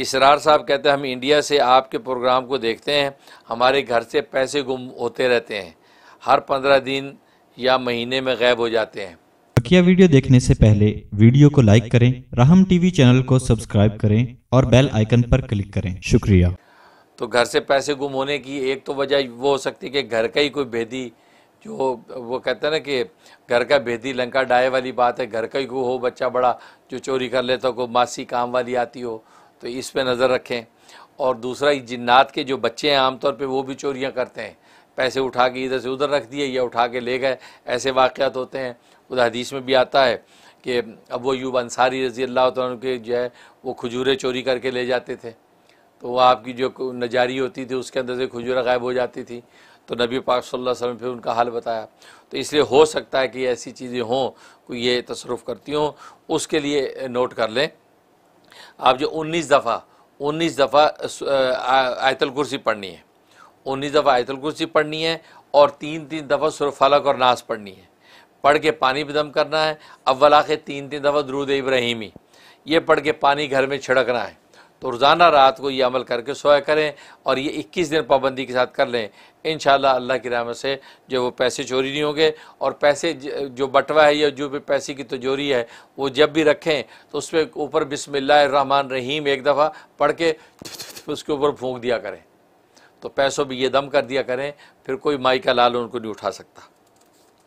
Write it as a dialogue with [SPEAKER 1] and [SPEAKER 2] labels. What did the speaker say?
[SPEAKER 1] इसरार साहब कहते हैं हम इंडिया से आपके प्रोग्राम को देखते हैं हमारे घर से पैसे गुम होते रहते हैं हर पंद्रह दिन या महीने में गायब हो जाते हैं।
[SPEAKER 2] बकिया वीडियो देखने से पहले वीडियो को लाइक करें राहम टीवी चैनल को सब्सक्राइब करें और बेल आइकन पर क्लिक करें। शुक्रिया।
[SPEAKER 1] तो घर से पैसे गुम होने की एक तो वजह वो हो सकती है कि घर का ही कोई भेदी जो वो कहते हैं ना कि घर का भेदी लंका डाए वाली बात है घर का ही कोई हो बच्चा बड़ा जो चोरी कर लेता हो कोई मासी काम वाली आती हो तो इस पे नज़र रखें। और दूसरा जिन्नात के जो बच्चे हैं, आमतौर पे वो भी चोरियाँ करते हैं। पैसे उठा के इधर से उधर रख दिए या उठा के ले गए। ऐसे वाक़ात होते हैं। उधर हदीस में भी आता है कि अब वो यूब अंसारी रज़ी अल्लाह के जो है, वो खजूरें चोरी करके ले जाते थे। तो वह आपकी जो नजारी होती थी, उसके अंदर से खजूरा गायब हो जाती थी। तो नबी पाक सल्लल्लाहु अलैहि वसल्लम फिर उनका हाल बताया। तो इसलिए हो सकता है कि ऐसी चीज़ें हों, कोई ये तसरफ़ करती हों, उसके लिए नोट कर लें। आप जो 19 दफ़ा 19 दफ़ा आयतल कुर्सी पढ़नी है। 19 दफ़ा आयतल कुर्सी पढ़नी है और तीन तीन दफ़ा सुरफलक और नास पढ़नी है। पढ़ के पानी भी दम करना है। अव्वल आखिर तीन तीन दफ़ा दरूद इब्राहिमी। ये पढ़ के पानी घर में छिड़कना है। तो रोज़ाना रात को ये अमल करके सोया करें और ये 21 दिन पाबंदी के साथ कर लें। इन अल्लाह की रहमत से जो वो पैसे चोरी नहीं होंगे और पैसे जो बटवा है या जो भी पैसे की तजोरी है, वो जब भी रखें तो उस पर ऊपर बिसमान रहीम एक दफ़ा पढ़ के उसके ऊपर फूंक दिया करें। तो पैसों भी ये दम कर दिया करें, फिर कोई माई का लाल उनको नहीं उठा सकता।